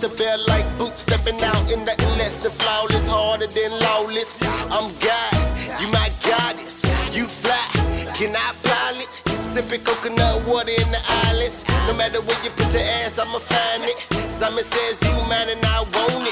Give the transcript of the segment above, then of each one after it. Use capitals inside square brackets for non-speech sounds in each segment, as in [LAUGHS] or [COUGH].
guns to bear like boots. Stepping out in the less than flawless, harder than lawless. I'm God, you my goddess. You fly, can I pilot? Sipping coconut water in the islands. No matter where you put your ass, I'ma find it. Simon says you mine and I want it.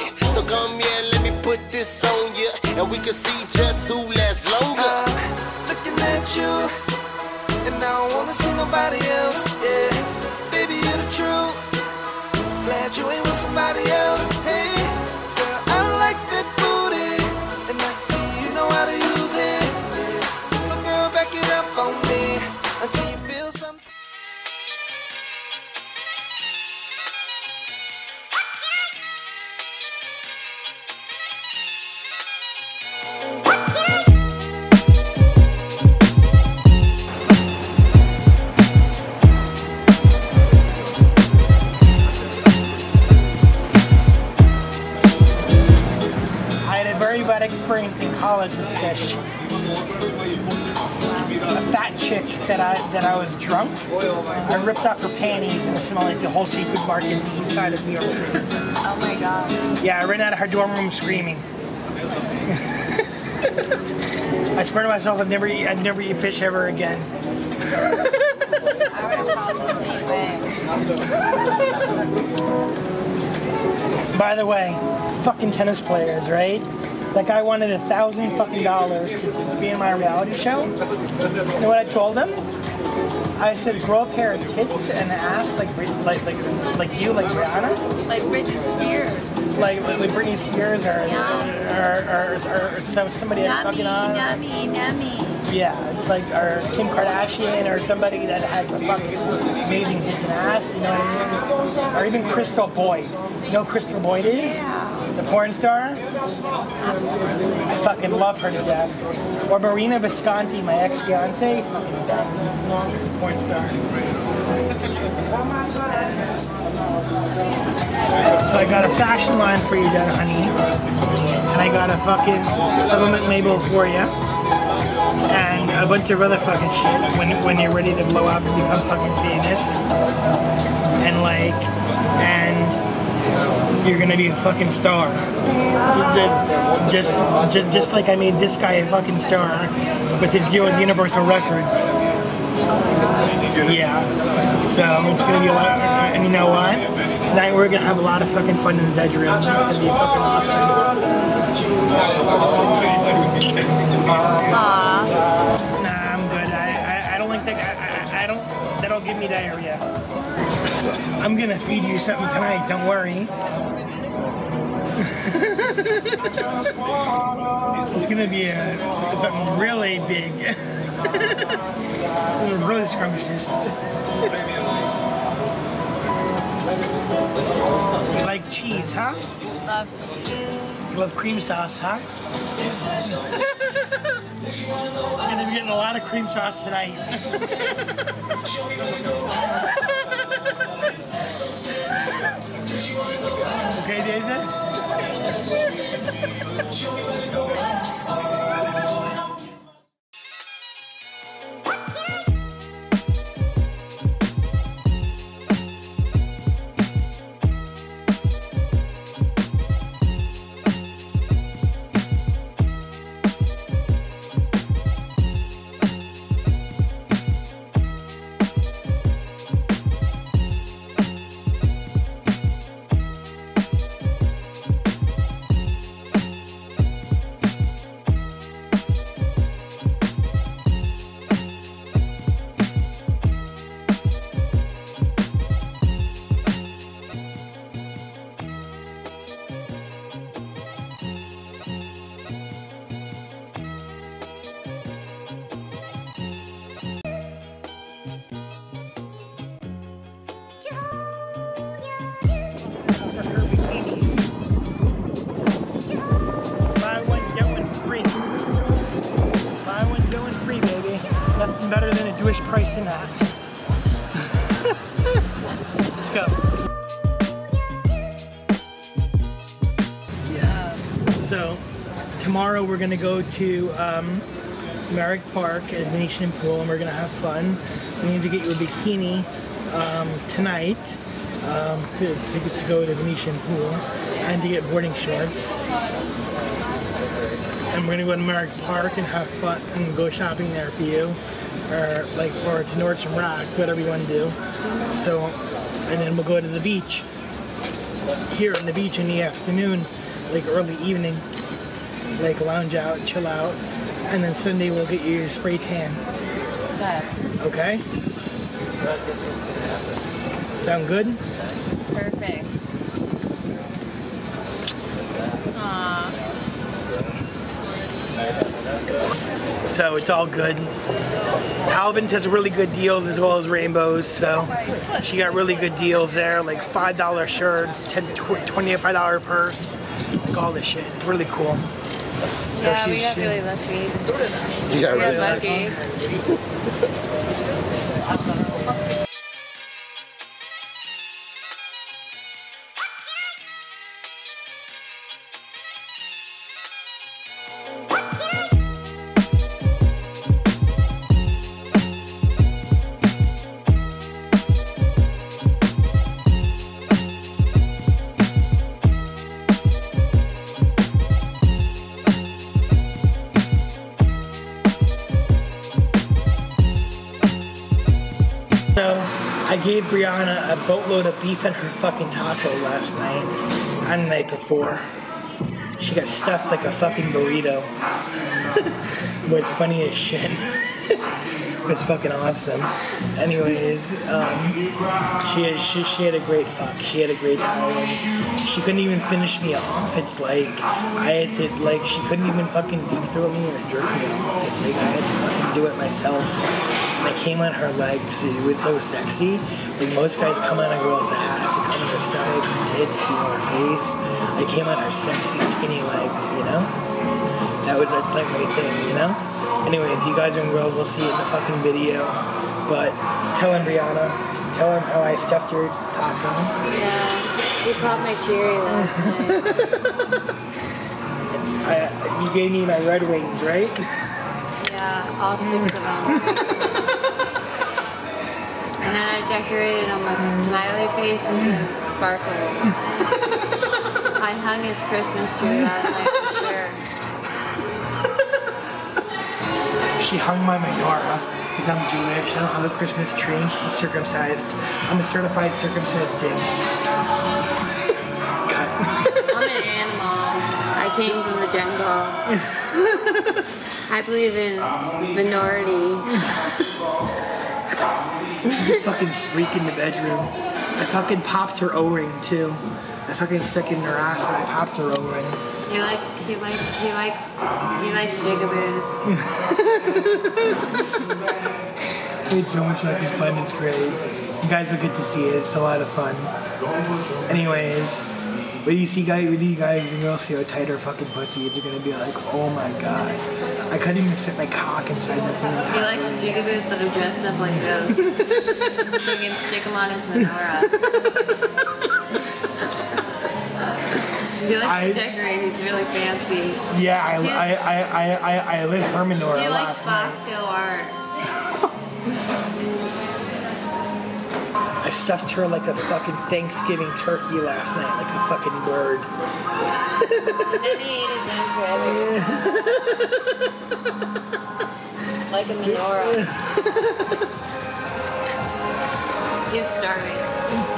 Experience in college with fish. A fat chick that I that I was drunk. I ripped off her panties and it smelled like the whole seafood market in the east side of New York City. Oh my god. Yeah, I ran out of her dorm room screaming. I swear to myself, I'd never eat, I'd never eat fish ever again. I would have felt the same way. By the way, fucking tennis players, right? That guy wanted a thousand fucking dollars to be in my reality show. You know what I told him? I said, grow a pair of tits and ass like like like like you, like Rihanna, Like Bridget Spears. like like Britney Spears or or, or, or, or some, somebody that's fucking on. nummy, nummy. Yeah, it's like or Kim Kardashian or somebody that has a fucking amazing tits and ass, you know what I mean? Or even Crystal Boyd. You know Crystal Boyd is? Yeah. The porn star? I fucking love her to death. Or Marina Visconti, my ex-fiance, porn star. So I got a fashion line for you then, honey. And I got a fucking supplement label for you and a bunch of other fucking shit when when you're ready to blow up and become fucking famous and like and you're gonna be a fucking star just just just, just like I made this guy a fucking star with his deal with Universal Records yeah so it's gonna be a lot uh, and you know what tonight we're gonna have a lot of fucking fun in the bedroom it's gonna be fucking awesome Aw. Nah, I'm good. I, I, I don't like that. I, I, I don't. That'll give me diarrhea. I'm gonna feed you something tonight. Don't worry. [LAUGHS] it's gonna be a, something really big. [LAUGHS] something really scrumptious. you like cheese, huh? Love cheese. You love cream sauce, huh? You're [LAUGHS] gonna be getting a lot of cream sauce tonight. Okay, David? We're gonna go to um, Merrick Park at Venetian Pool, and we're gonna have fun. We need to get you a bikini um, tonight um, to, to to go to Venetian Pool, and to get boarding shorts. And we're gonna go to Merrick Park and have fun and go shopping there for you, or like or to Nordstrom Rack, whatever you want to do. So, and then we'll go to the beach here on the beach in the afternoon, like early evening, like lounge out, chill out, and then Sunday we'll get you your spray tan. Okay? Sound good? Perfect. So it's all good. Alvin's has really good deals as well as Rainbows, so she got really good deals there, like $5 shirts, 10, tw- $25 purse, like all this shit. It's really cool. So Yeah, we got really lucky. You got We got really lucky. So Brianna a boatload of beef in her fucking taco last night and the night before. She got stuffed like a fucking burrito. [LAUGHS] What's funny as shit. [LAUGHS] It's fucking awesome. Anyways, um, she, had, she she had a great fuck. She had a great time. She couldn't even finish me off. It's like I had to like she couldn't even fucking deep throat me or jerk me off. It's like I had to fucking do it myself. I came on her legs. It was so sexy. Like most guys come on a girl's ass, they come on her stomach, her tits, you know, her face. I came on her sexy, skinny legs. You know, that was that's like my thing. You know. Anyways, you guys and girls will see it in the fucking video. But tell him, Brianna. Tell him how I stuffed your taco. Yeah. You popped my cherry last [LAUGHS] night. I, you gave me my Red Wings, right? Yeah, all six of them. [LAUGHS] And then I decorated them with smiley face and sparkles. I hung his Christmas tree last night for sure. She hung my menorah because I'm Jewish. I don't have a Christmas tree. I'm circumcised. I'm a certified circumcised dig. Cut. I'm an animal. I came from the jungle. [LAUGHS] I believe in minority. Fucking freak in the bedroom. I fucking popped her O-ring too. I fucking stuck in her ass and I popped her O-ring. He likes, he likes, he likes, he likes jigaboos. [LAUGHS] We so much fucking fun. It's great. You guys will get to see it. It's a lot of fun. Anyways, when you see guys, when you guys girls see how tight her fucking pussy is, you're gonna be like, oh my god. I couldn't even fit my cock inside that thing. He likes jigaboos that are dressed up like ghosts. so he can stick them on his menorah. he likes I- to decorate. He's really fancy. Yeah, I, I, I, I, I, I lit her menorah He likes. Bosco art. [LAUGHS] I stuffed her like a fucking Thanksgiving turkey last night, like a fucking bird. And then he ate his [LAUGHS] own feathers. like a menorah. [LAUGHS] he was starving.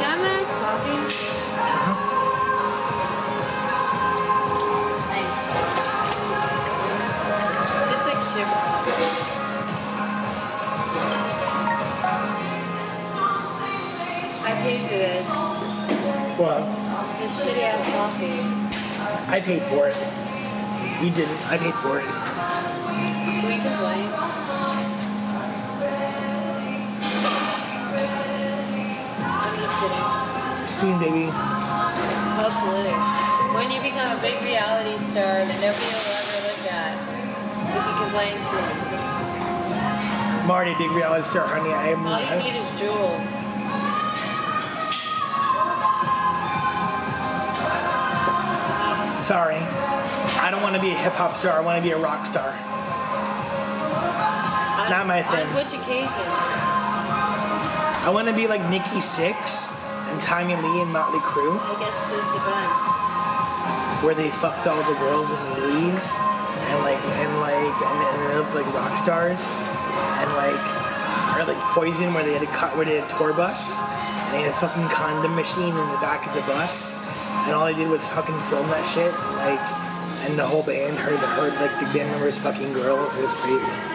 Can I have coffee? Shitty ass coffee. I paid for it. You didn't. I paid for it. We Can complain? I'm just kidding. Soon, baby. Hopefully. When you become a big reality star that nobody will ever look at, we can complain soon. I'm already a big reality star, honey. I am. All you I, need is jewels. Sorry. I don't want to be a hip hop star. I want to be a rock star. On- Not my thing. On which occasion? I want to be like Nikki Sixx and Tommy Lee and Motley Crue, I guess Lucy Blunt. where they fucked all the girls in the leaves and like and like and they ended up like rock stars and like or like Poison, where they had a cut where they had a tour bus and they had a fucking condom machine in the back of the bus and all they did was fucking film that shit like and the whole band heard heard like the band members fucking girls. It was crazy.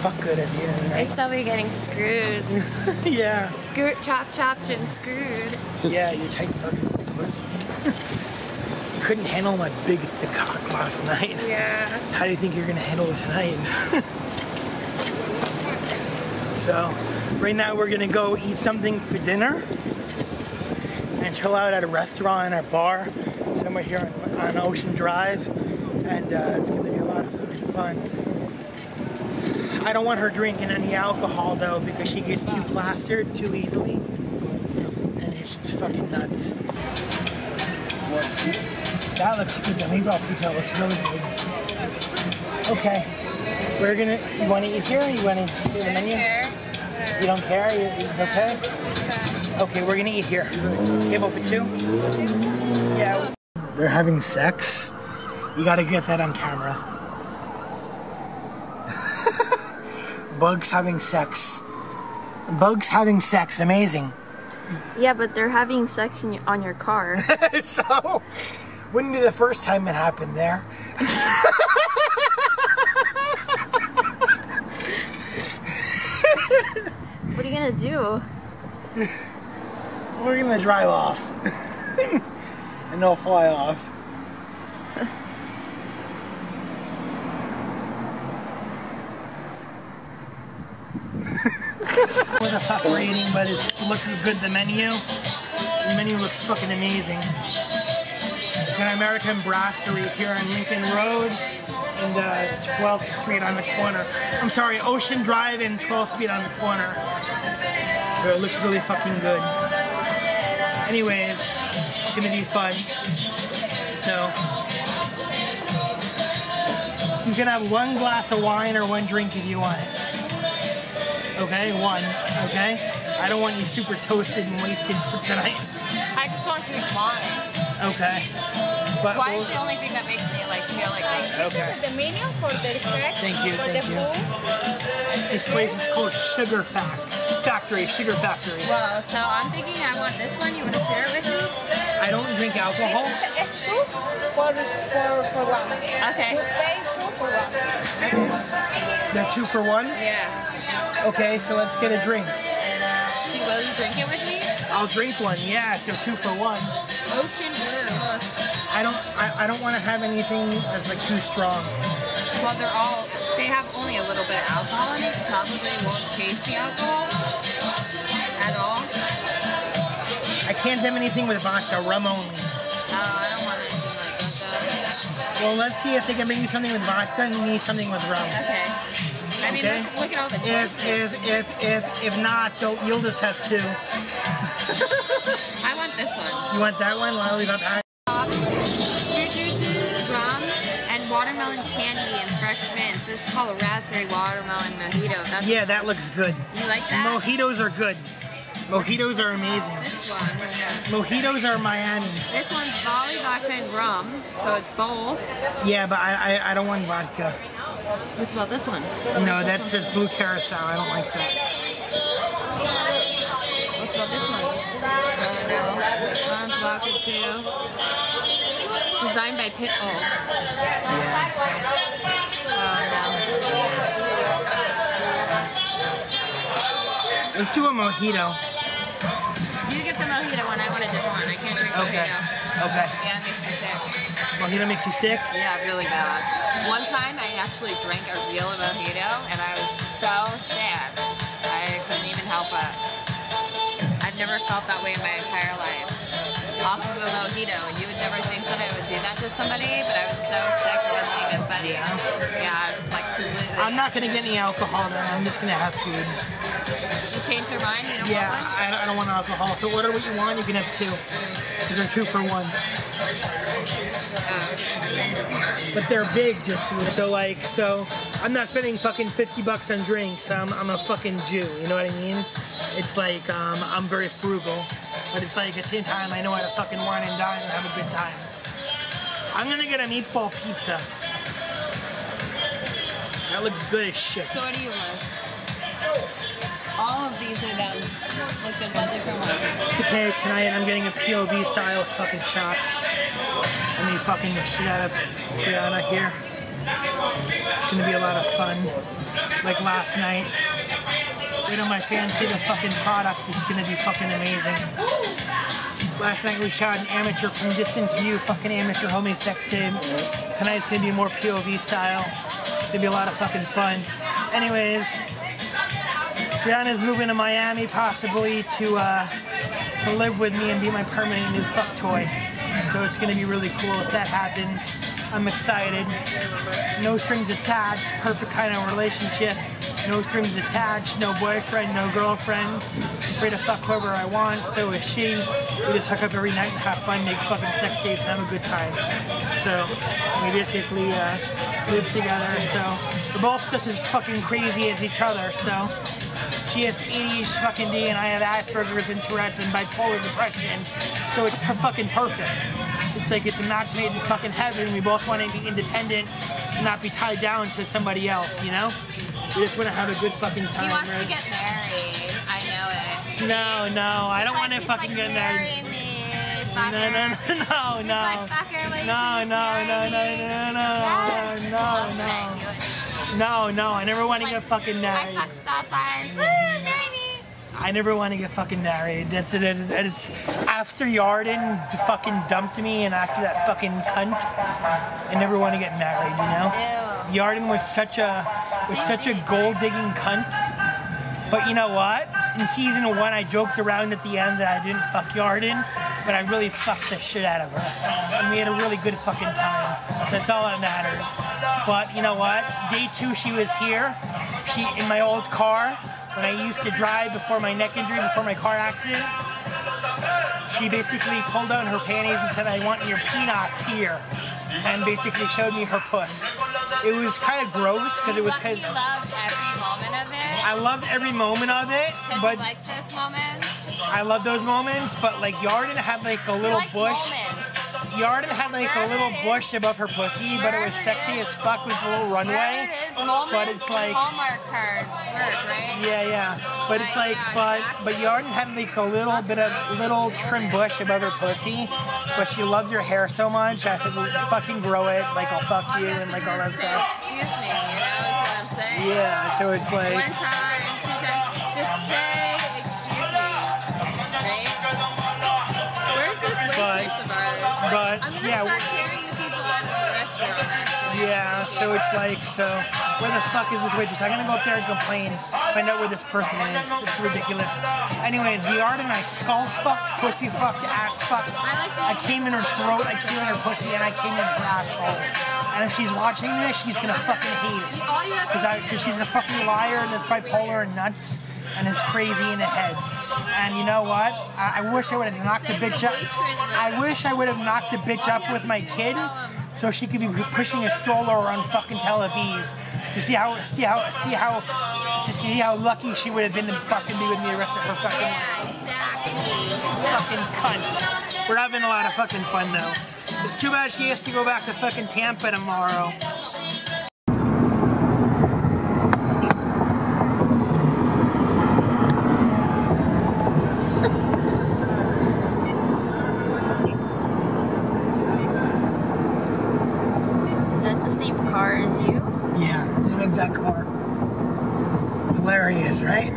Fuck good at the end of the I night. still be getting screwed. [LAUGHS] yeah. Screwed, chop, chopped, and screwed. Yeah, you tight fucking pussy. [LAUGHS] you couldn't handle my big thick cock last night. Yeah. How do you think you're gonna handle it tonight? [LAUGHS] so, right now we're gonna go eat something for dinner and chill out at a restaurant or bar somewhere here on, on Ocean Drive, and uh, it's gonna be a lot of fucking fun. I don't want her drinking any alcohol though because she gets too plastered too easily, and she's fucking nuts. That looks good. The meatball pizza looks really good. Okay. We're gonna. You want to eat here? Or you want to see the menu? You don't care? It's okay. Okay, we're gonna eat here. Table for two. Yeah. They're having sex. You gotta get that on camera. Bugs having sex. Bugs having sex. Amazing. Yeah, but they're having sex in, on your car. [LAUGHS] [LAUGHS] so, wouldn't be the first time it happened there. what are you gonna do? We're gonna drive off. [LAUGHS] and they'll fly off. The fuck we're but it looks good, the menu. The menu looks fucking amazing. An American brasserie here on Lincoln Road and uh, 12th Street on the corner. I'm sorry, Ocean Drive and 12th Street on the corner. So it looks really fucking good. Anyways, it's gonna be fun. So you can have one glass of wine or one drink if you want. Okay, one. Okay. I don't want you super toasted and wasted [LAUGHS] for tonight. I just want to be fine. Okay. But Wine we'll- is the only thing that makes me like feel like I okay. the menu for the track, Thank you, for thank the you. food. This place is called Sugar Fac Factory. Sugar Factory. Well, so I'm thinking I want this one. You want to share it with me? I don't drink alcohol. It's two for, for, for one. Okay. For one. They're two for one. Yeah. Okay, so let's get a drink. Do, will you drink it with me? I'll drink one. Yeah, so two for one. Ocean blue. Look. I don't. I, I don't want to have anything that's like too strong. Well, they're all. They have only a little bit of alcohol in it. Probably won't taste the alcohol at all. I can't have anything with vodka. Rum only. Well, let's see if they can bring you something with vodka and you need something with rum. Okay. I mean, Okay. look, look at all the If choices. if if if if not, so you'll just have two. [LAUGHS] I want this one. You want that one? Well, we got that. Fruit juices, rum, and watermelon candy and fresh mints. This is called a raspberry watermelon mojito. That's Yeah, that looks good. You like that? Mojitos are good. Mojitos are amazing. This one. Mojitos are Miami. This one's volley vodka and rum, so it's both. Yeah, but I I, I don't want vodka. What's about this one? No, that says blue carousel. I don't like that. What's about this one? Uh, no. One's vodka too. Designed by Pitbull. Oh Let's do a mojito. You get the mojito one. I want a different one. I can't drink Okay. mojito. Okay. Yeah, it makes me sick. Mojito makes you sick. Yeah, really bad. One time I actually drank a real mojito and I was so sad. I couldn't even help it. I've never felt that way in my entire life. Off of a mojito. You would never think that I would do that to somebody, but I was so sick it wasn't even funny. Yeah, I was like completely. I'm not gonna get any alcohol then. I'm just gonna have food. You changed your mind? You don't Yeah, want one? I, I don't want alcohol. So order what you want. You can have two. Because they're two for one. But they're big, just so like so. I'm not spending fucking 50 bucks on drinks. I'm, I'm a fucking Jew. You know what I mean? It's like um, I'm very frugal, but it's like at the same time I know how to fucking wine and dine and have a good time. I'm gonna get a meatball pizza. That looks good as shit. So what do you want? All of these are them. Look, there's a different one. Okay, tonight I'm getting a POV style fucking shot. I mean, fucking the shit out of Brianna here. It's gonna be a lot of fun. Like last night. Wait till my fans see the fucking product. It's gonna be fucking amazing. Last night we shot an amateur from distance view, fucking amateur homie sex tape. Tonight's gonna be more POV style. It's gonna be a lot of fucking fun. Anyways, Brianna's moving to Miami possibly to uh, to live with me and be my permanent new fuck toy. So it's gonna be really cool if that happens. I'm excited. No strings attached, perfect kind of relationship. No strings attached, no boyfriend, no girlfriend. I'm free to fuck whoever I want, so is she. We just hook up every night and have fun, make fucking sex dates and have a good time. So we basically uh, live together, so we're both just as fucking crazy as each other, so she has ADHD fucking D and I have Asperger's and Tourette's and bipolar depression. So it's fucking perfect. It's like it's a match made in fucking heaven. We both want to be independent and not be tied down to somebody else, you know? We just want to have a good fucking time. He wants right? to get married. I know it. No, no, I don't want to fucking like, get married. Me, No, no, fucker. no, no, He's no. like, fucker, will you No, please no, marry no, no, me? no, no, Yes. no, Love no. that. He was No, no, I never want to like, get fucking I married. fuck stop signs. Woo, marry me. I never want to get fucking married. That's it. That is after Yarden fucking dumped me, and after that fucking cunt, I never want to get married. You know. Ew. Yarden was such a was such a gold digging cunt. But you know what? In season one, I joked around at the end that I didn't fuck Yarden, but I really fucked the shit out of her, and we had a really good fucking time. That's all that matters. But you know what? Day two, she was here. She in my old car when I used to drive before my neck injury, before my car accident. She basically pulled down her panties and said, "I want your penis here," and basically showed me her puss. It was kind of gross because it was kind of. loved every moment of it. I loved every moment of it, but he likes those moments. I love those moments. But like Yarden have like a little bush. moments. Yarden had like a little bush above her pussy, but it was Wherever it sexy as fuck with a little runway. it is, moments But it's like Hallmark cards work, right? yeah, yeah. But it's like, but exactly. but Yarden had like a little bit of little trim bush above her pussy, but she loves her hair so much. I said, fucking grow it, like I'll fuck All you you and like all that stuff. excuse me, you know, what I'm saying. Yeah, so it's like. One time, two times, just say, but, I'm gonna yeah, start carrying the people out of the restaurant. Yeah, so it's like, so where the fuck is this waitress? I'm gonna go up there and complain, find out where this person is. It's ridiculous. Anyways, the art and I skull fucked, pussy fucked, ass fucked. I like I came in her throat, I came in her pussy, and I came in her asshole. And if she's watching this, she's gonna fucking hate it. All you have to Because she's a fucking liar and is bipolar and nuts and is crazy in the head. And you know what? I, I wish I would have knocked the bitch up. I wish I would have knocked the bitch up with my kid so she could be pushing a stroller around fucking Tel Aviv to see how see how see how to see how lucky she would have been to fucking be with me the rest of her fucking life. Fucking cunt. We're having a lot of fucking fun though. It's too bad she has to go back to fucking Tampa tomorrow. Is that the same car as you? Yeah, same exact car. Hilarious, right?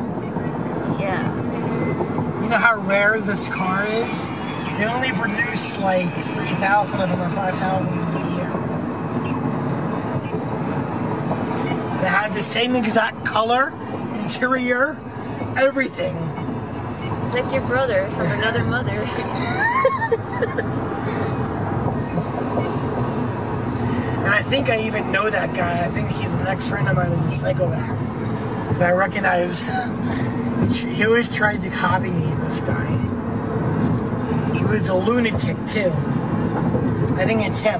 Yeah. You know how rare this car is? They only produce like 3,000 of them or 5,000 a year. They have the same exact color, interior, everything. It's like your brother from another [LAUGHS] mother. And I think I even know that guy. I think he's the next friend of mine who's a psychopath. I recognize [LAUGHS] he always tried to copy me, this guy. Was a lunatic too. I think it's him.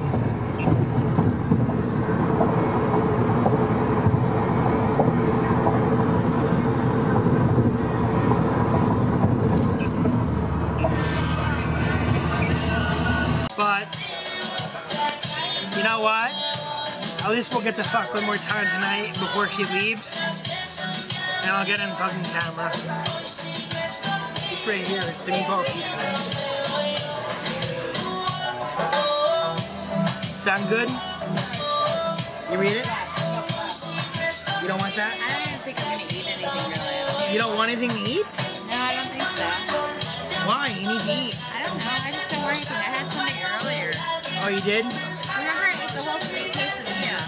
But you know what? At least we'll get to fuck one more time tonight before she leaves. And I'll get in fucking camera. It's right here. It's pizza. Sound good? You read it? You don't want that? I don't even think I'm gonna eat anything really. You don't want anything to eat? No, I don't think so. Why? You need to eat. I don't know. I just don't want anything. I had something earlier. Oh, you did? Remember, I ate the whole steak quesadilla.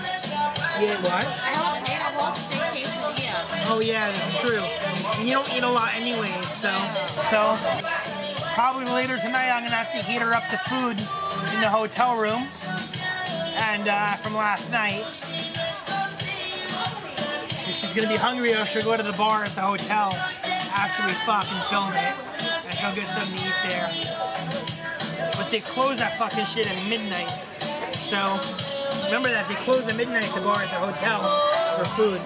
You ate what? I ate a whole steak quesadilla. Oh yeah, that's true. And you don't eat a lot anyway, so so probably later tonight I'm gonna have to heat her up the food in the hotel room. And uh, from last night. She's gonna be hungry or she'll go to the bar at the hotel after we fucking film it. And she'll get something to eat there. But they close that fucking shit at midnight. So remember that they close at midnight the bar at the hotel for food.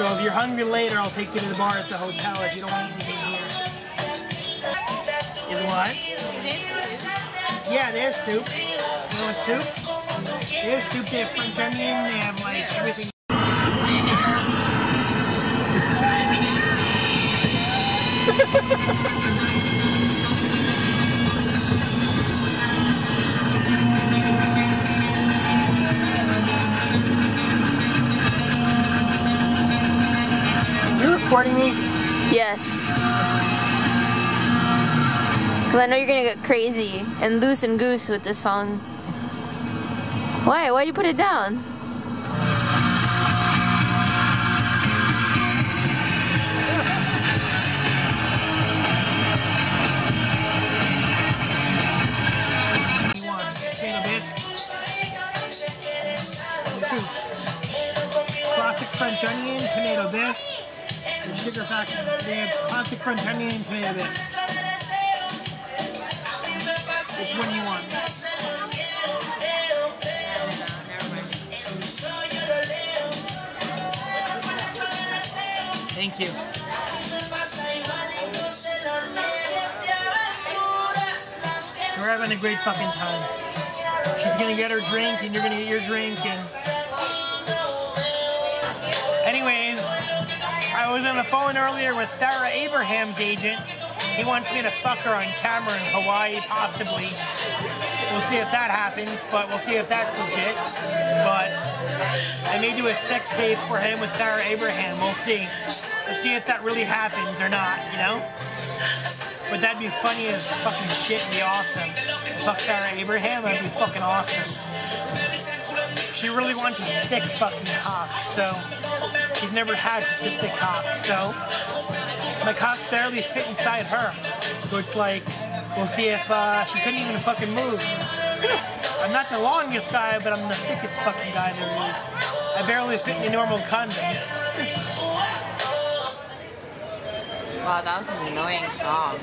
So if you're hungry later, I'll take you to the bar at the hotel if you don't want anything here. Is what? Yeah, there's soup. You want soup? They have soup, they have French onion, they have like everything. You recording me? Yes. Cause I know you're gonna get crazy and loose and goose with this song. Why? Why'd you put it down? French onion, tomato bisque. Sugar factory. They have classic French onion tomato bisque. You. We're having a great fucking time. She's gonna get her drink and you're gonna get your drink and anyways, I was on the phone earlier with Farrah Abraham's agent. He wants me to fuck her on camera in Hawaii, possibly. We'll see if that happens, but we'll see if that's legit. But I may do a sex tape for him with Farrah Abraham. We'll see. We'll see if that really happens or not, you know? But that'd be funny as fucking shit and be awesome. Fuck Farrah Abraham, that'd be fucking awesome. She really wants a thick fucking cock, so she's never had such a thick cock, so my cock barely fit inside her. So it's like, we'll see if uh, she couldn't even fucking move. [LAUGHS] I'm not the longest guy, but I'm the thickest fucking guy there is. I barely fit in the normal condoms. [LAUGHS] Wow, that was an annoying song.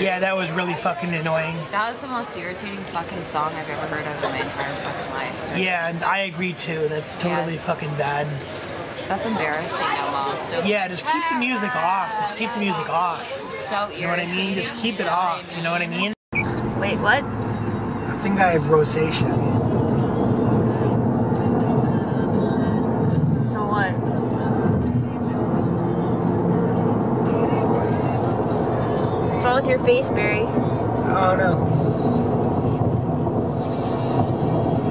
Yeah, that was really fucking annoying. That was the most irritating fucking song I've ever heard of in my entire fucking life. Yeah, and I agree too. That's totally fucking bad. That's embarrassing almost. So, Yeah, just keep the music off. Just keep the music off. so irritating. You know what I mean? Just keep it you know what I off. You know what I mean? Wait, what? I think I have rosacea. So what? Wrong with your face, Barry? Oh no.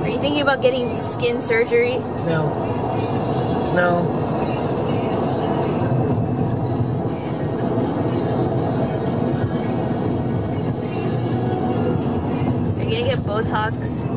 Are you thinking about getting skin surgery? No. No. Are you gonna get Botox?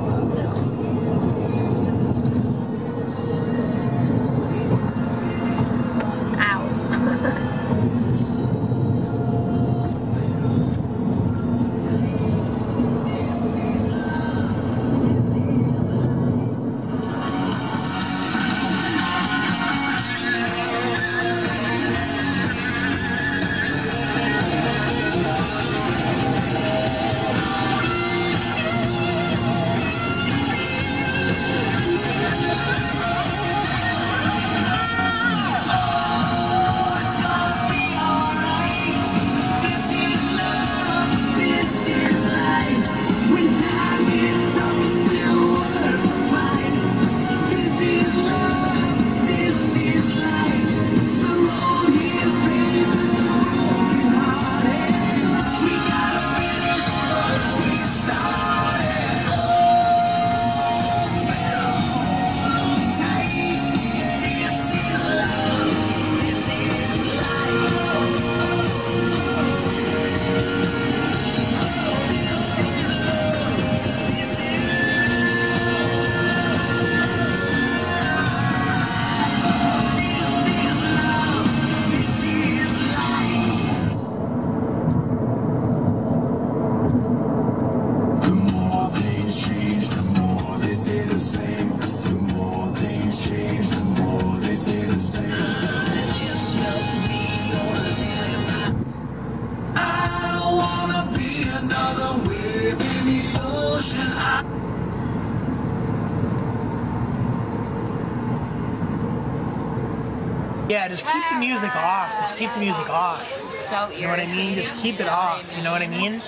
Yeah, just keep the music off. Just keep the music off. So You know what I mean? Just keep it off. You know what I mean?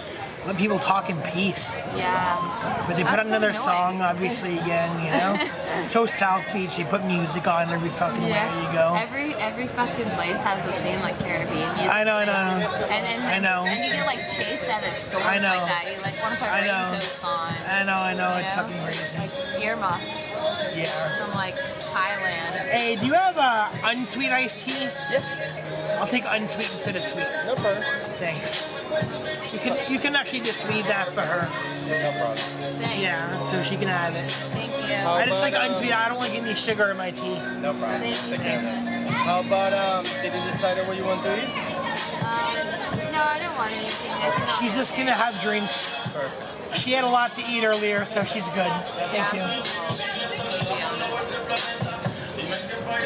Let people talk in peace. Yeah. But they put That's out another so song, obviously, again, you know? [LAUGHS] so South Beach, they put music on every fucking Yeah. way you go. Every every fucking place has the same like Caribbean music. I know, I know. And and I know. And you get like chased at a store I know. like that. You like want to put I know. on. I know, I know, it's know? fucking crazy. Like earmuffs Yeah. from like Thailand. Hey, do you have uh, unsweet iced tea? Yeah. I'll take unsweet instead of sweet. No problem. Thanks. You can you can actually just leave that for her. No problem. Thanks. Yeah, so she can have it. Thank you. How I just like about, um, unsweet. I don't like any sugar in my tea. No problem. Thank you. Take care. How about um? Did you decide what you want to eat? Um, no, I don't want anything. I think I'll She's just gonna have drinks. Perfect. She had a lot to eat earlier, so she's good. Thank you.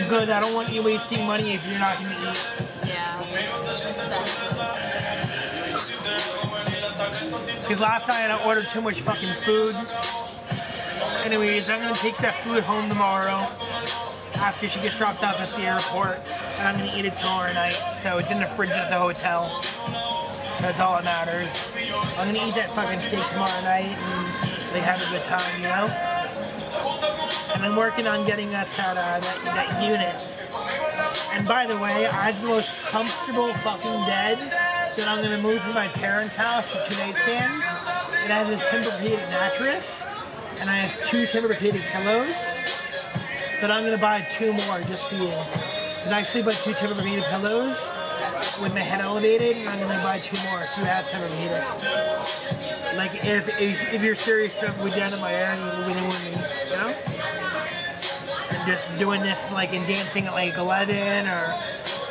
Good. I don't want you wasting money if you're not gonna eat. Yeah. Because last night I ordered too much fucking food. Anyways, I'm gonna take that food home tomorrow after she gets dropped off at the airport, and I'm gonna eat it tomorrow night. So it's in the fridge at the hotel. That's all that matters. I'm gonna eat that fucking steak tomorrow night and like have a good time, you know. And I'm working on getting us that uh, that, that unit. And by the way, I have the most comfortable fucking bed that I'm gonna move from my parents' house to two nightstands. It has a Tempur-Pedic mattress, and I have two Tempur-Pedic pillows. But I'm gonna buy two more just for you. Cause I sleep on two Tempur-Pedic pillows with my head elevated, and I'm gonna buy two more if you have Tempur-Pedic. Like if, if if you're serious about moving down to Miami, moving in with me, you know? And just doing this like and dancing at like 11 or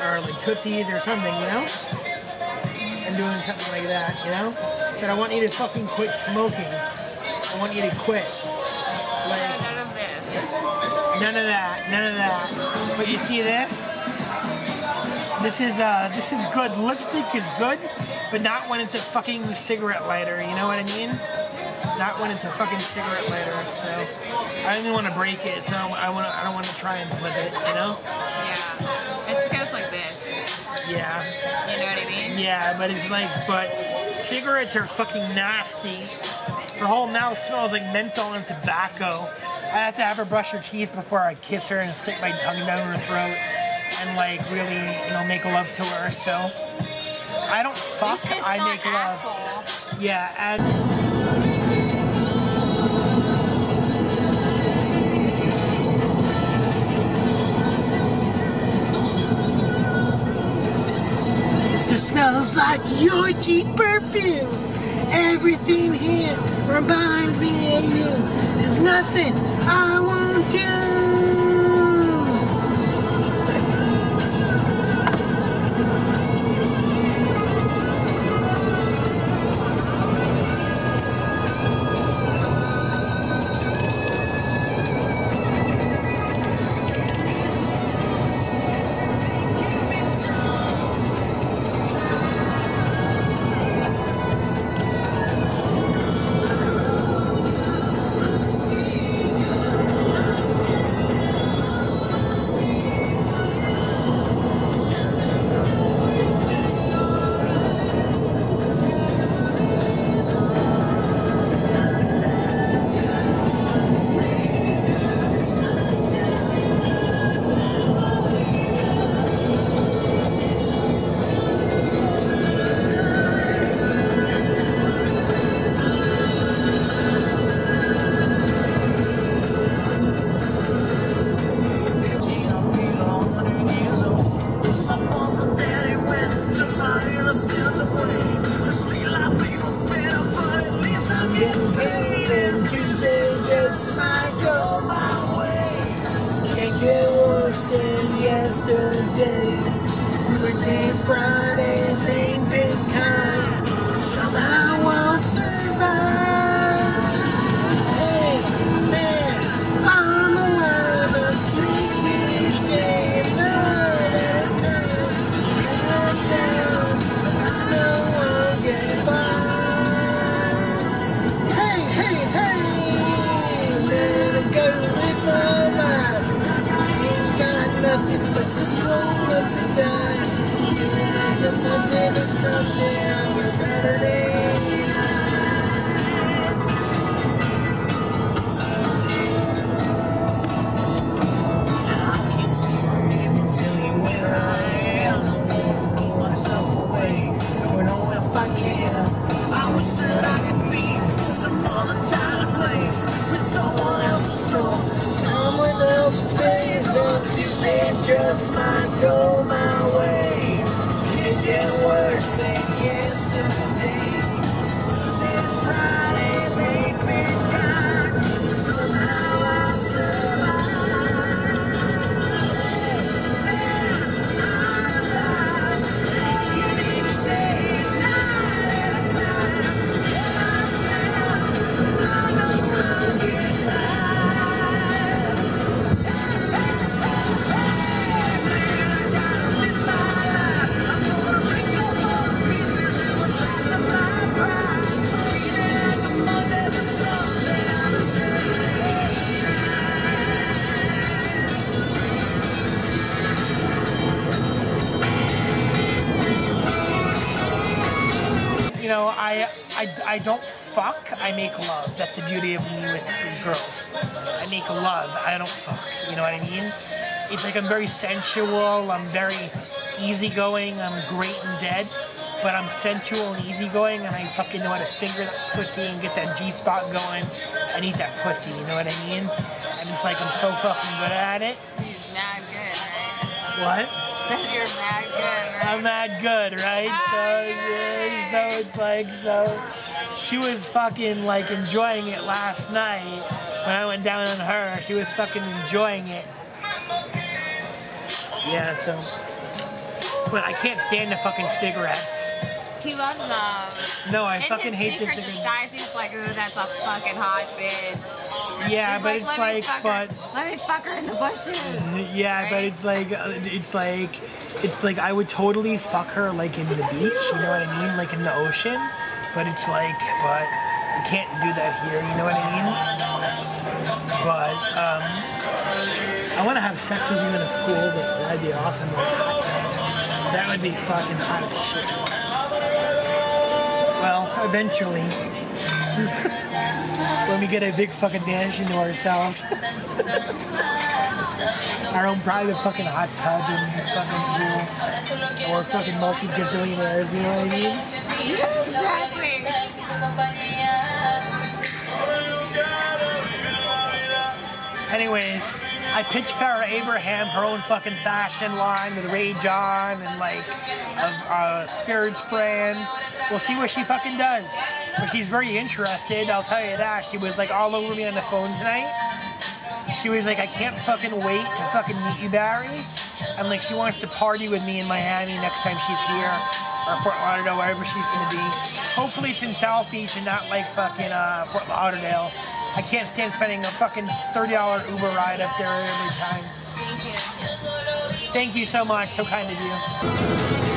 or like Tootsies or something, you know? And doing something like that, you know? But I want you to fucking quit smoking. I want you to quit. No, none of this. None of that. None of that. But you see this? This is uh this is good. Lipstick is good, but not when it's a fucking cigarette lighter. You know what I mean? Not when it's a fucking cigarette lighter. So I don't even want to break it. So I want to. I don't want to try and flip it. You know? Yeah. It's because like this. Yeah. You know what I mean? Yeah, but it's like, but cigarettes are fucking nasty. Her whole mouth smells like menthol and tobacco. I have to have her brush her teeth before I kiss her and stick my tongue down her throat and like really, you know, make love to her. So I don't fuck, This is I not make love. asshole. Yeah, and It smells like your cheap perfume. Everything here reminds me of you. There's nothing I won't do. Very sensual, I'm very easygoing, I'm great and dead, but I'm sensual and easygoing, and I fucking know how to finger that pussy and get that G spot going and eat that pussy, you know what I mean? And it's like I'm so fucking good at it. He's mad good, right? What? [LAUGHS] You're mad good, right? I'm that good, right? Ah, so, yeah, so it's like, so she was fucking like enjoying it last night when I went down on her. She was fucking enjoying it. Yeah, so, but I can't stand the fucking cigarettes. He loves them. No, I In fucking hate secret this. disguise, he's like, ooh, that's a fucking hot bitch. Yeah, He's but it's let like, fuck but her, let me fuck her in the bushes. yeah, but it's like, uh, it's like, it's like I would totally fuck her like in the beach. You know what I mean? Like in the ocean. But it's like, but you can't do that here. You know what I mean? But um, I want to have sex with you in a pool. But that'd be awesome. That would be fucking hot as shit. Well, eventually, [LAUGHS] when we get a big fucking mansion to ourselves, [LAUGHS] our own private fucking hot tub and fucking pool, or fucking multi gazillionaires, you know what I mean? Exactly. Anyways, I pitched Farrah Abraham her own fucking fashion line with Ray John and like a, a spirits brand. We'll see what she fucking does. But she's very interested, I'll tell you that. She was like all over me on the phone tonight. She was like, I can't fucking wait to fucking meet you, Barry. And like, she wants to party with me in Miami next time she's here, or Fort Lauderdale, wherever she's gonna be. Hopefully it's in South Beach and not like fucking uh, Fort Lauderdale. I can't stand spending a fucking $30 Uber ride up there every time. Thank you so much. So kind of you.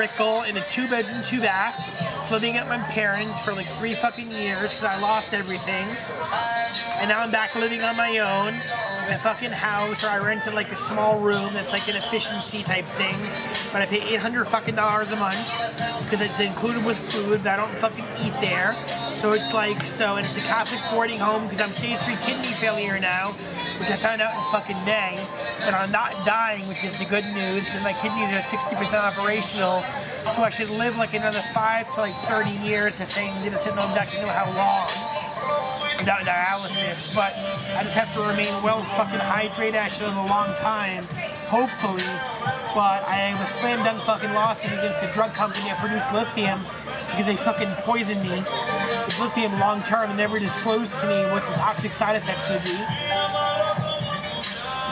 In a two bedroom, two bath, living at my parents for like three fucking years because I lost everything. And now I'm back living on my own in a fucking house, or I rented like a small room that's like an efficiency type thing. But I pay 800 fucking dollars a month because it's included with food that I don't fucking eat there. So it's like, so, and it's a Catholic boarding home because I'm stage three kidney failure now, which I found out in fucking May. And I'm not dying, which is the good news, because my kidneys are 60% operational. So I should live like another five to like 30 years. Saying, they just don't exactly know how long without dialysis, but I just have to remain well fucking hydrated. I should live a long time, hopefully. But I a slam dunk fucking lawsuit against a drug company that produced lithium because they fucking poisoned me with lithium long term and never disclosed to me what the toxic side effects would be.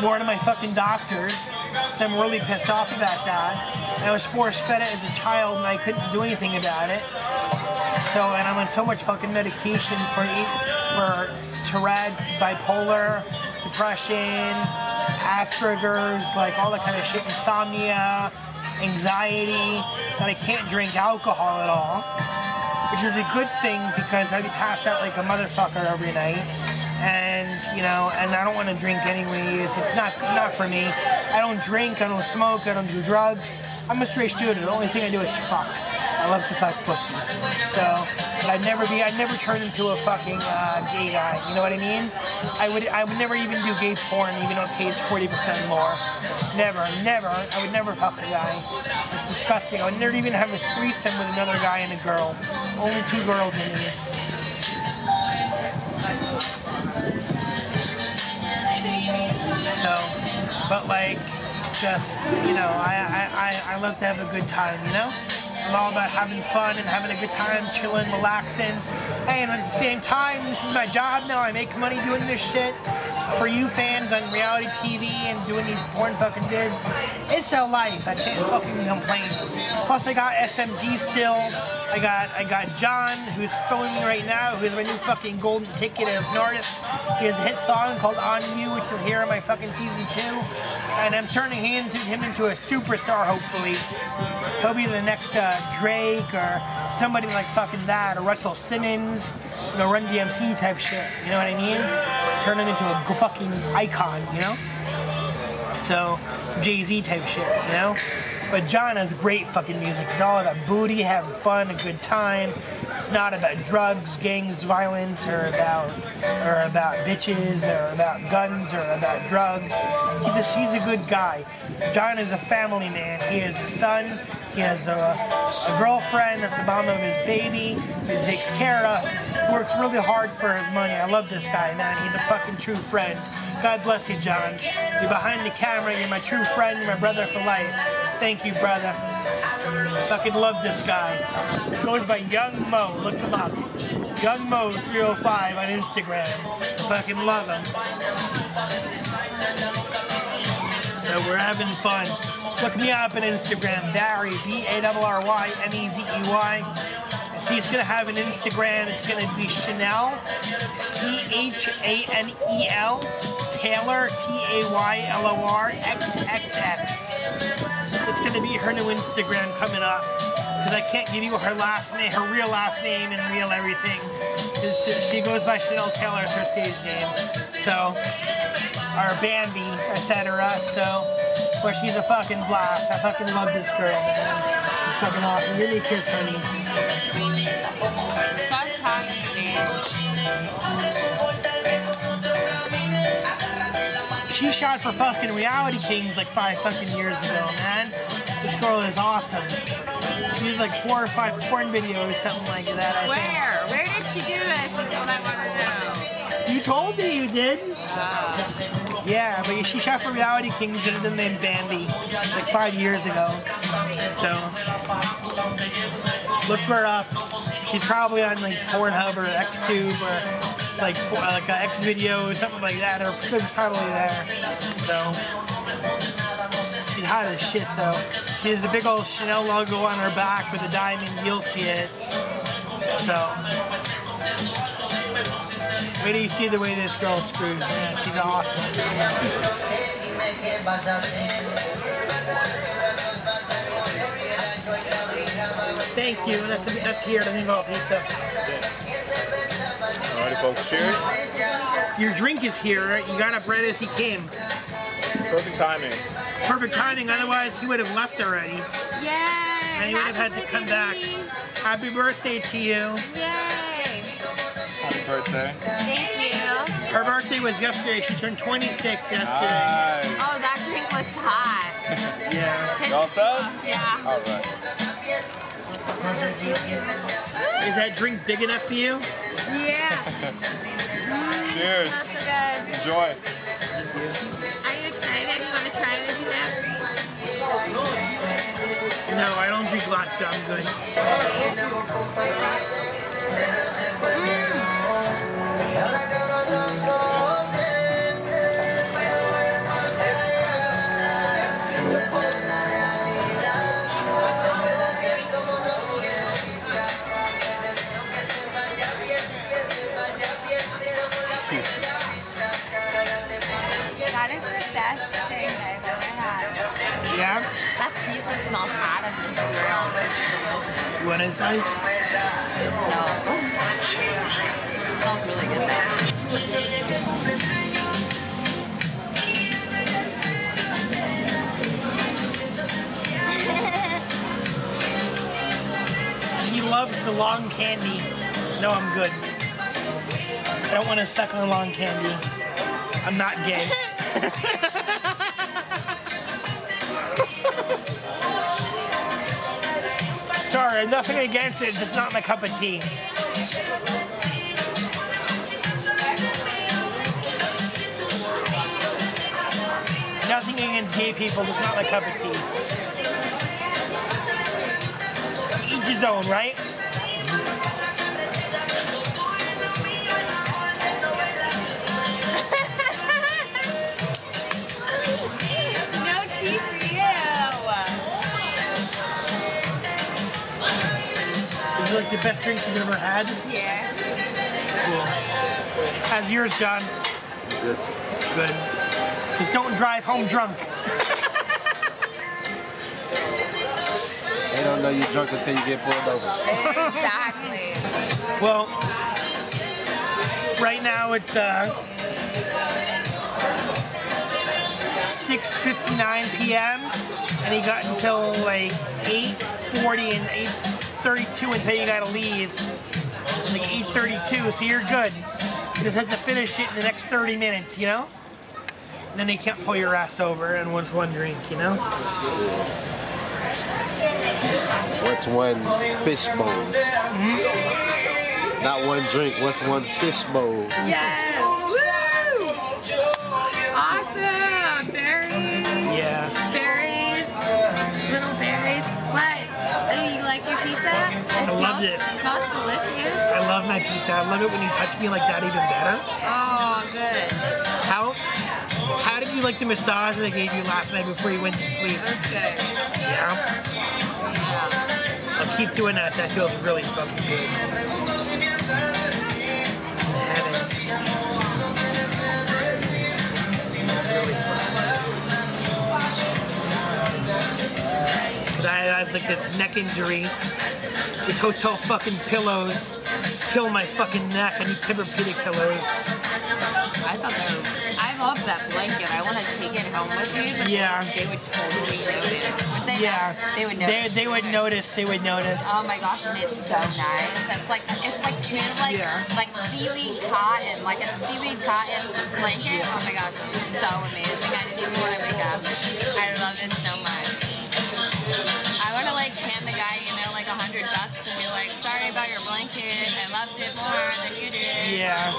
Nor to my fucking doctors. So I'm really pissed off about that. I was force fed it as a child and I couldn't do anything about it. So, and I'm on so much fucking medication for for Tourette's, bipolar, depression, Asperger's, like all that kind of shit, insomnia, anxiety, that I can't drink alcohol at all. Which is a good thing because I'd be passed out like a motherfucker every night. and you know, and I don't want to drink anyways. It's not not for me. I don't drink. I don't smoke. I don't do drugs. I'm a straight shooter. The only thing I do is fuck. I love to fuck pussy. So, but I'd never be. I'd never turn into a fucking uh, gay guy. You know what I mean? I would. I would never even do gay porn, even it pays 40% more. Never, never. I would never fuck a guy. It's disgusting. I would never even have a threesome with another guy and a girl. Only two girls in me. So, but like, just you know, I, I, I love to have a good time, you know? I'm all about having fun and having a good time, chilling, relaxing. And at the same time, this is my job now. I make money doing this shit for you fans on reality TV and doing these porn fucking vids. It's a life. I can't fucking complain. Plus, I got SMG still. I got I got John, who's filming me right now, who's my new fucking golden ticket as an artist. He has a hit song called On You, which you'll hear in my fucking season two. And I'm turning him into, him into a superstar, hopefully. He'll be the next uh, Drake or somebody like fucking that, or Russell Simmons, you know, Run DMC type shit. You know what I mean? Turn him into a fucking icon, you know? So, Jay Z type shit, you know? But John has great fucking music. It's all about booty, having fun, a good time. It's not about drugs, gangs, violence, or about or about bitches, or about guns, or about drugs. He's a he's a good guy. John is a family man. He has a son. He has a, a girlfriend that's the mom of his baby. He takes care of. Works really hard for his money. I love this guy, man. He's a fucking true friend. God bless you, John. You're behind the camera. You're my true friend. You're my brother for life. Thank you, brother. Fucking love this guy. Goes by Young Mo. Look him up. Young Mo 305 on Instagram. Fucking love him. So we're having fun. Look me up on Instagram, Barry, B-A-R-R-Y, M-E-Z-E-Y. And she's gonna have an Instagram. It's gonna be Chanel, C-H-A-N-E-L, Taylor, T-A-Y-L-O-R, X-X-X. It's gonna be her new Instagram coming up. Because I can't give you her last name, her real last name and real everything. 'Cause She goes by Chanel Taylor her stage name. So, or Bambi, etc. So, but she's a fucking blast. I fucking love this girl, man. She's fucking awesome. Give me a kiss, honey. She shot for fucking Reality Kings like five fucking years ago, man. This girl is awesome. She did like four or five porn videos, something like that. I think. Where? Where did she do told me you did. Yeah, but she shot for Reality Kings under the name Bambi like five years ago. So look her up. She's probably on like Pornhub or XTube or like for- uh, like X video or something like that. Her it's probably there. So she's hot as shit though. She has a big old Chanel logo on her back with a diamond. You'll see it. So. Wait till you see the way this girl screws, man. She's awesome. Thank you. That's that's here to Mingo Pizza. Alrighty, folks. Cheers. Your drink is here. You got up right as he came. Perfect timing. Perfect timing. Otherwise, he would have left already. Yeah. And he would have had to come back. Happy birthday to you. Yay! Happy birthday. Thank you. Her birthday was yesterday. She turned 26 yesterday. Nice. Oh, that drink looks hot. [LAUGHS] Yeah. You all set? Yeah. All right. Is that drink big enough for you? Yeah. [LAUGHS] Cheers. That's good. Enjoy. Are you excited? You want to try this now? No, I don't drink lots. I'm good. I don't want to suck on long candy. I'm not gay. [LAUGHS] Sorry, nothing against it, just not my cup of tea. Nothing against gay people, just not my cup of tea. Each his own, right? Like the best drink you've ever had? Yeah. Cool. How's yours, John? Good. Good. Just don't drive home drunk. They don't know you're drunk until you get pulled over. Exactly. Well, right now it's uh, 6:59 p.m. and he got until like 8:40 and 8:32 until you gotta leave. Like 8:32, so you're good. You just have to finish it in the next 30 minutes, you know. And then they can't pull your ass over and what's one drink, you know. What's one fish bowl? Mm-hmm. Not one drink. What's one fish bowl? Yes. Loved it. smells delicious. I love my pizza. I love it when you touch me like that even better. Oh, good. How how did you like the massage that I gave you last night before you went to sleep? That's good. Yeah. I'll keep doing that. That feels really fucking good. But I I have like this neck injury. These hotel fucking pillows kill my fucking neck. I need Tempur-Pedic pillows. I thought they were. I love that blanket. I want to take it home with me, but Yeah. they would totally notice. They Yeah. not? They would notice. they would notice. They would notice. Oh my gosh, and it's so nice. It's like it's like kind of like Yeah. like seaweed cotton, like it's seaweed cotton blanket. Oh my gosh, it's so amazing. I didn't even want to wake up. I love it so much. About your blanket. I loved it more than you did. Yeah.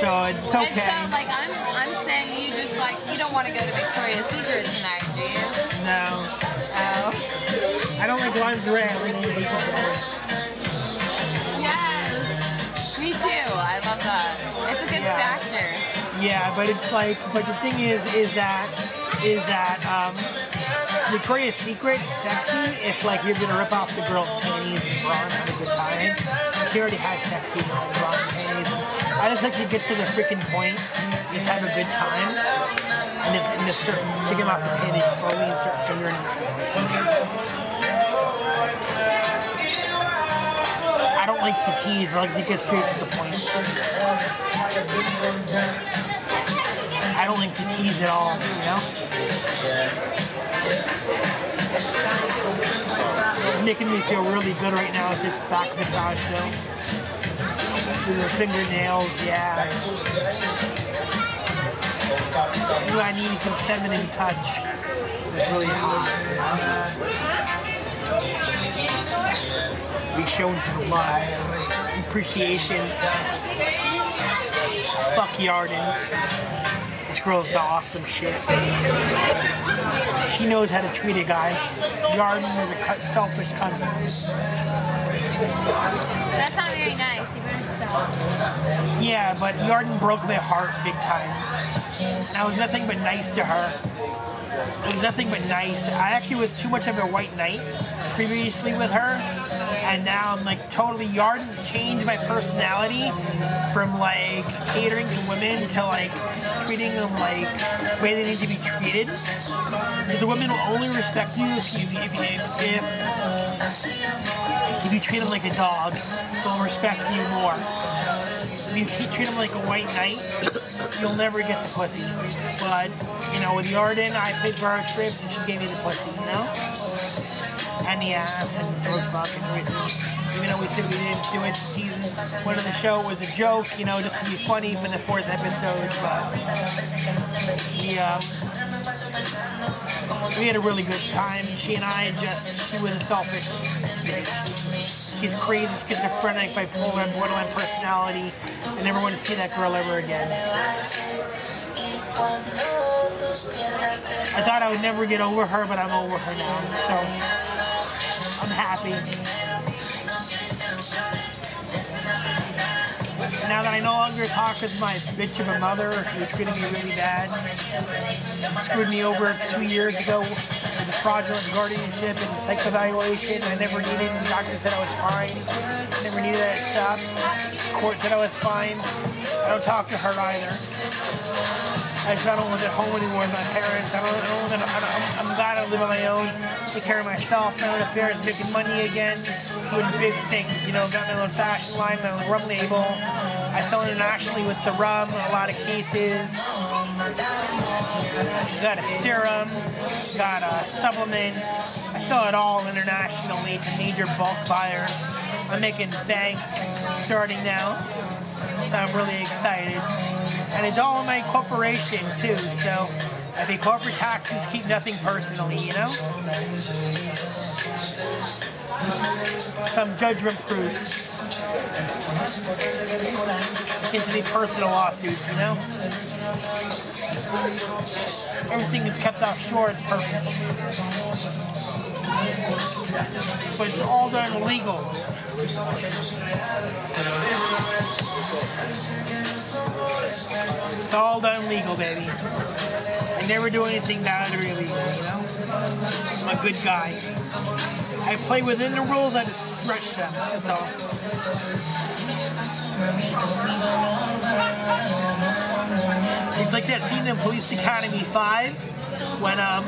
So it's okay. And so like I'm I'm saying you just like you don't want to go to Victoria's Secret tonight, do you? No. Oh. I don't like lingerie. I like Yes. Me too. I love that. It's a good Yeah. factor. Yeah, but it's like, but the thing is, is that, is that, um, Victoria's Secret's sexy if like you're gonna rip off the girl's panties and bra and have a good time. She already has sexy bra and panties. I just like to get to the freaking point, just have a good time, and just, and just start taking off the panties slowly and start fingering them. I don't like to tease. I like to get straight to the point. I don't like to tease at all, you know? Making me feel really good right now with this back massage though. With the fingernails, yeah. Ooh, I need some feminine touch. It's really hot. We showing some love, appreciation. Fuck Yarden. This girl's awesome shit. She knows how to treat a guy. Yarden is a cut, selfish cunt. That's not very nice. You better stop. Yeah, but Yarden broke my heart big time. I was nothing but nice to her. Was nothing but nice. I actually was too much of a white knight previously with her, and now I'm like totally Yarden changed my personality from like catering to women to like treating them like the way they need to be treated. Because the women will only respect you if you if if, if, if you treat them like a dog. They'll respect you more. If you treating him like a white knight, you'll never get the pussy. But, you know, with Yarden, I paid for her trips and she gave me the pussy, you know? And the ass and throat fuck and everything. Even though we said we didn't do it season one of the show was a joke, you know, just to be funny for the fourth episode, but um, we had a really good time. She and I just, she was a selfish. She's crazy, schizophrenic, bipolar, borderline personality. I never want to see that girl ever again. I thought I would never get over her, but I'm over her now. So I'm happy. Now that I no longer talk with my bitch of a mother who's treated me really bad, screwed me over two years ago with fraudulent guardianship and psych evaluation. I never needed. The doctor said I was fine. I Never needed that stuff. Court said I was fine. I don't talk to her either. I just I don't live at home anymore with my parents. I don't, I don't. I I'm, I'm glad I live on my own, take care of myself. My own affairs, making money again, doing big things. You know, got my own fashion line, my own rum label. I sell internationally with the rum, a lot of cases. Got a serum, got a supplement. I sell it all internationally to major bulk buyers. I'm making bank starting now. So I'm really excited. And it's all in my corporation too, so I pay corporate taxes, keep nothing personally, you know? Some judgment proof. Into the personal lawsuits, you know? Everything is kept offshore, it's perfect. But it's all done legal. It's all done legal, baby. I never do anything bad or illegal, you know? I'm a good guy. I play within the rules, I just stretch them, that's all. It's like that scene in Police Academy 5 when um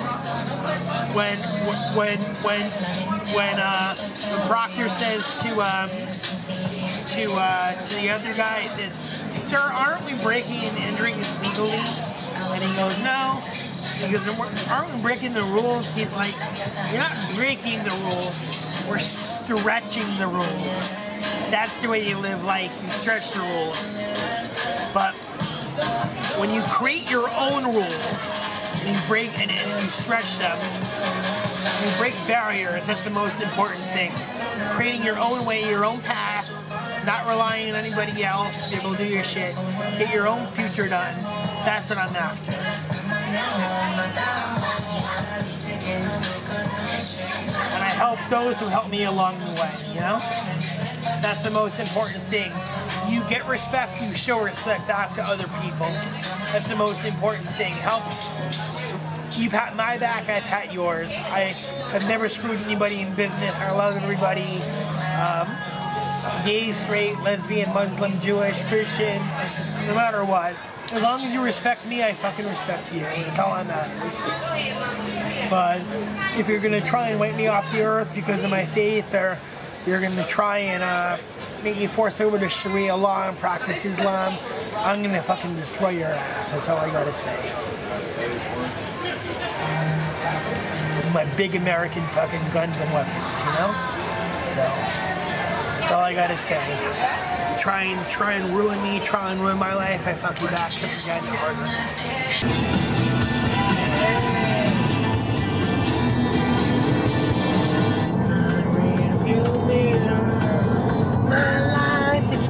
when when when when uh Proctor says to um to uh to the other guy he says, Sir, aren't we breaking and entering legally? And he goes, No. He goes, aren't we breaking the rules? He's like, You're not breaking the rules, we're stretching the rules. That's the way you live life, you stretch the rules. But when you create your own rules, and you break and, and you stretch them, you break barriers, that's the most important thing. Creating your own way, your own path, not relying on anybody else able to do your shit. Get your own future done. That's what I'm after. And I help those who help me along the way, you know? That's the most important thing. You get respect, you show respect back to other people. That's the most important thing. Help. You pat my back, I pat yours. I have never screwed anybody in business. I love everybody. Um, gay, straight, lesbian, Muslim, Jewish, Christian, no matter what. As long as you respect me, I fucking respect you. That's all I'm after. But if you're gonna try and wipe me off the earth because of my faith, or you're gonna try and uh, make me force over to Sharia law and practice Islam, I'm gonna fucking destroy your ass. That's all I gotta say. My big American fucking guns and weapons, you know? So that's all I gotta say. Try and try and ruin me, try and ruin my life. I fuck you back harder.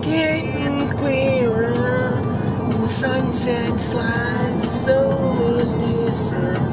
Getting clearer. The sunset slides, the soul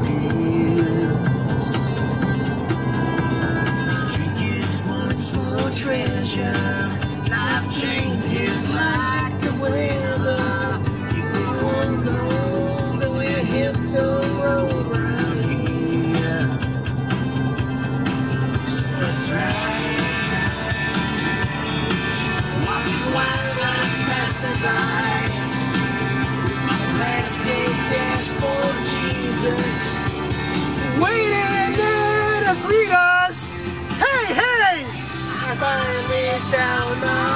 hey!